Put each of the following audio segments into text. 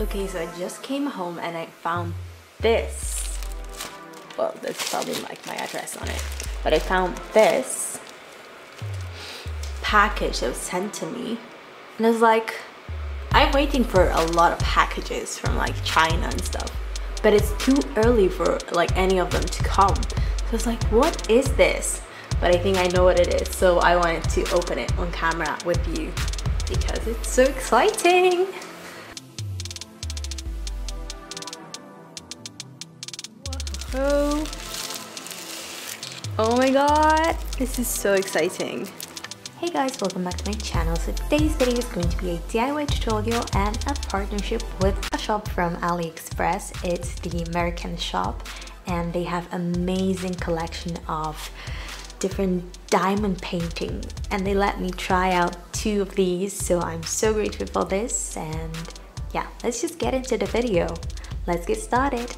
Okay, so I just came home and I found this. Well, that's probably like my address on it. But I found this package that was sent to me. And it's like, I'm waiting for a lot of packages from like China and stuff. But it's too early for like any of them to come. So it's like, what is this? But I think I know what it is. So I wanted to open it on camera with you because it's so exciting. Whoa. Oh my god, this is so exciting. Hey guys, welcome back to my channel. So today's video is going to be a DIY tutorial and a partnership with a shop from AliExpress. It's the MerrKen shop and they have amazing collection of different diamond painting and they let me try out two of these so I'm so grateful for this and yeah let's just get into the video let's get started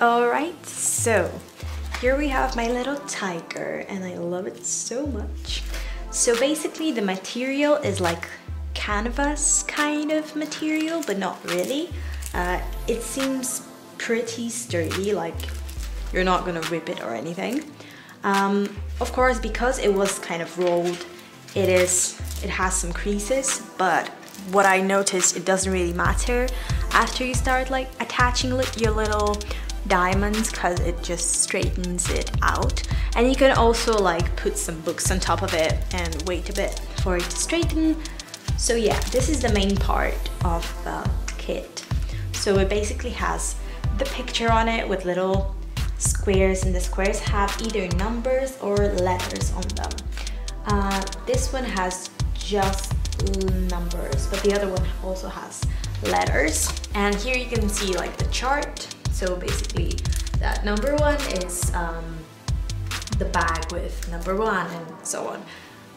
Alright, so here we have my little tiger and I love it so much. So basically the material is like canvas kind of material, but not really. Uh, it seems pretty sturdy, like you're not gonna rip it or anything. Um, of course, because it was kind of rolled, it is, it has some creases, but what I noticed, it doesn't really matter after you start like attaching your little diamonds because it just straightens it out. And you can also like put some books on top of it and wait a bit for it to straighten. So yeah this is the main part of the kit. So it basically has the picture on it with little squares and the squares have either numbers or letters on them. Uh, this one has just numbers but the other one also has letters. And here you can see like the chart so basically that number one is um, the bag with number one and so on.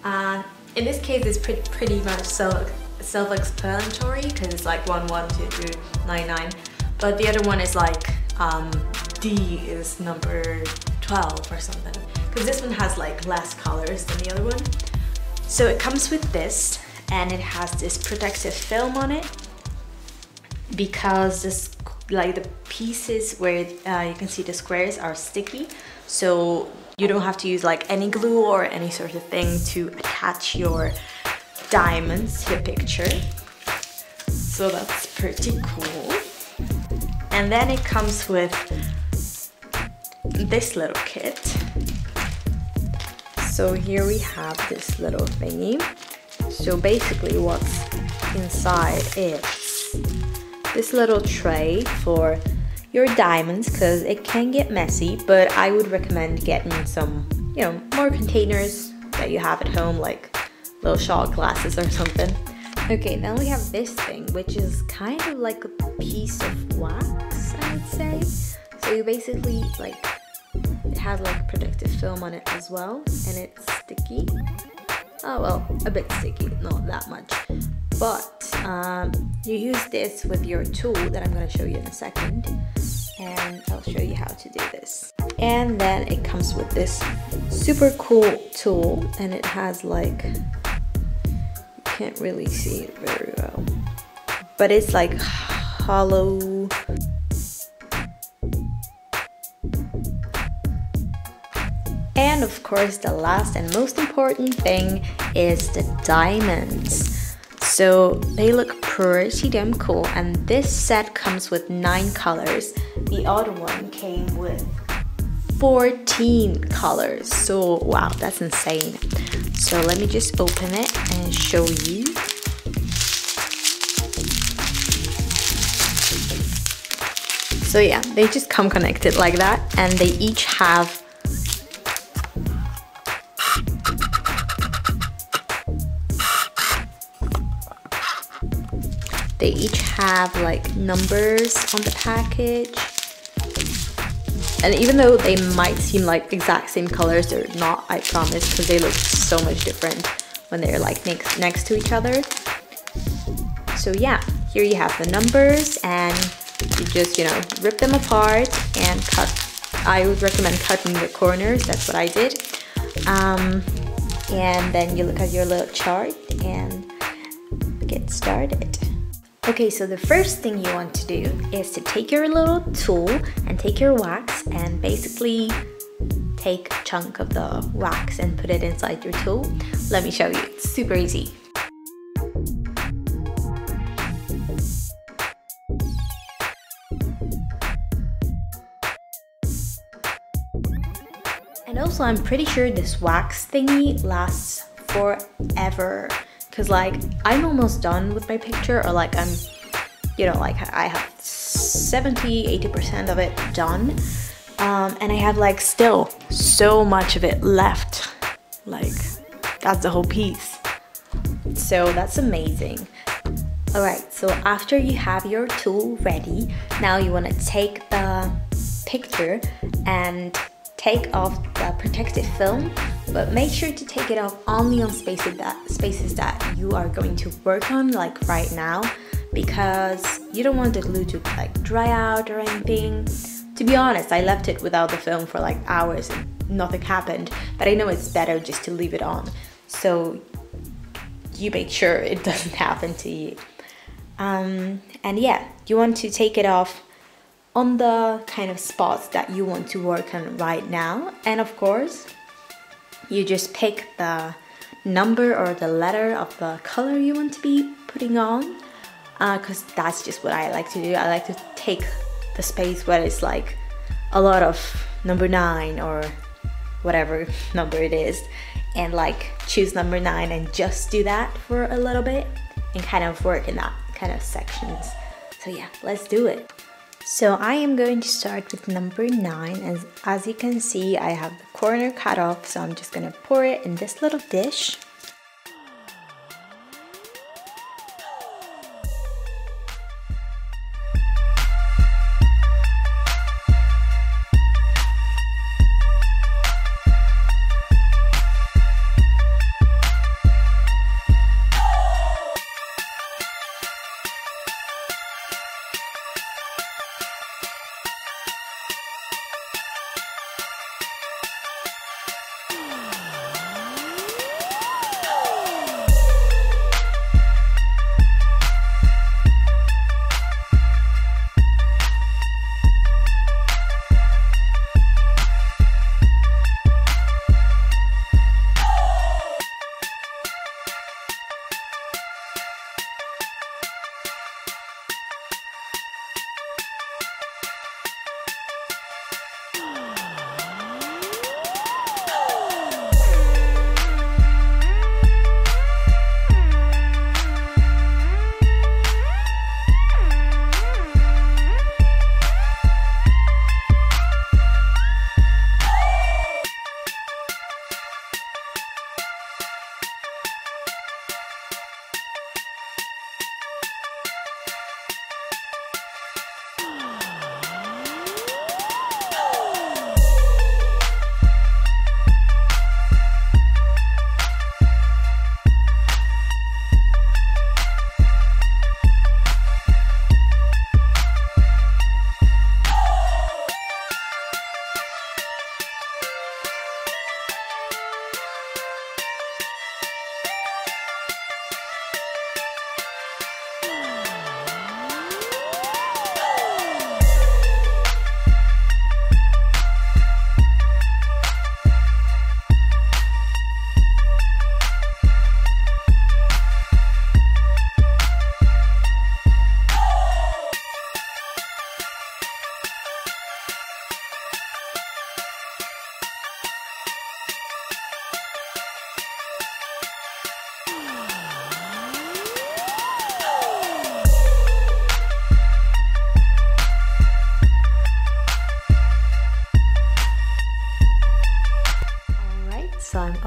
Uh, in this case it's pre pretty much self-explanatory because it's like 1, 1, 2, 2, 9, 9. But the other one is like um, D is number 12 or something. Because this one has like less colors than the other one. So it comes with this and it has this protective film on it because this like the pieces where uh, you can see the squares are sticky. So you don't have to use like any glue or any sort of thing to attach your diamonds to a picture. So that's pretty cool. And then it comes with this little kit. So here we have this little thingy. So basically what's inside is this little tray for your diamonds because it can get messy but I would recommend getting some you know more containers that you have at home like little shot glasses or something. Okay then we have this thing which is kind of like a piece of wax I would say. So you basically like it has like protective film on it as well and it's sticky. Oh well a bit sticky not that much but um, you use this with your tool that I'm going to show you in a second and I'll show you how to do this. And then it comes with this super cool tool and it has like you can't really see it very well but it's like hollow. And of course the last and most important thing is the diamonds so they look pretty damn cool and this set comes with 9 colors. The other one came with 14 colors. So wow, that's insane. So let me just open it and show you. So yeah, they just come connected like that and they each have They each have like numbers on the package. And even though they might seem like exact same colors, they're not, I promise, because they look so much different when they're like next, next to each other. So yeah, here you have the numbers and you just, you know, rip them apart and cut. I would recommend cutting the corners, that's what I did. Um, and then you look at your little chart and get started. Okay, so the first thing you want to do is to take your little tool and take your wax and basically take a chunk of the wax and put it inside your tool. Let me show you, it's super easy. And also I'm pretty sure this wax thingy lasts forever. Cause like I'm almost done with my picture or like I'm, you know, like I have 70, 80% of it done. Um, and I have like still so much of it left. Like that's the whole piece. So that's amazing. All right, so after you have your tool ready, now you wanna take the picture and take off the protective film, but make sure to take it off only on spaces that, spaces that you are going to work on, like right now, because you don't want the glue to like dry out or anything. To be honest, I left it without the film for like hours and nothing happened, but I know it's better just to leave it on. So you make sure it doesn't happen to you. Um, and yeah, you want to take it off on the kind of spots that you want to work on right now. And of course, you just pick the number or the letter of the color you want to be putting on because uh, that's just what I like to do. I like to take the space where it's like a lot of number nine or whatever number it is and like choose number nine and just do that for a little bit and kind of work in that kind of sections. So yeah, let's do it. So I am going to start with number 9 and as you can see I have the corner cut off so I'm just going to pour it in this little dish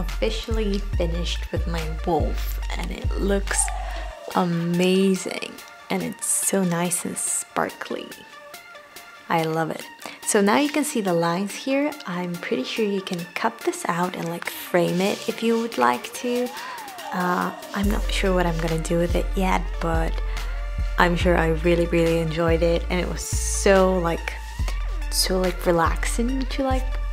officially finished with my wolf and it looks amazing and it's so nice and sparkly. I love it. So now you can see the lines here. I'm pretty sure you can cut this out and like frame it if you would like to. Uh, I'm not sure what I'm gonna do with it yet, but I'm sure I really really enjoyed it and it was so like so like relaxing to like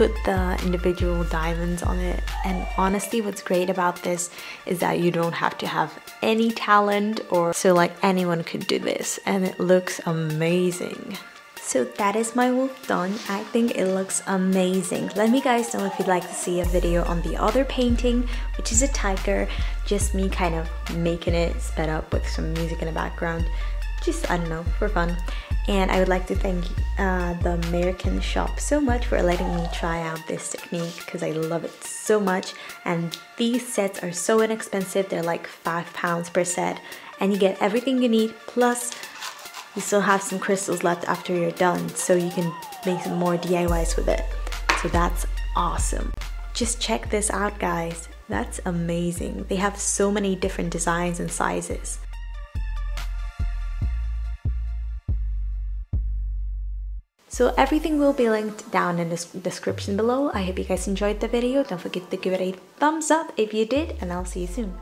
put the individual diamonds on it and honestly what's great about this is that you don't have to have any talent or so like anyone could do this and it looks amazing so that is my wolf done. I think it looks amazing. Let me guys know if you'd like to see a video on the other painting, which is a tiger. Just me kind of making it sped up with some music in the background. Just, I don't know, for fun. And I would like to thank uh, the MerrKen shop so much for letting me try out this technique because I love it so much. And these sets are so inexpensive. They're like five pounds per set and you get everything you need plus you still have some crystals left after you're done so you can make some more DIYs with it. So that's awesome. Just check this out guys. That's amazing. They have so many different designs and sizes. So everything will be linked down in the description below. I hope you guys enjoyed the video. Don't forget to give it a thumbs up if you did and I'll see you soon.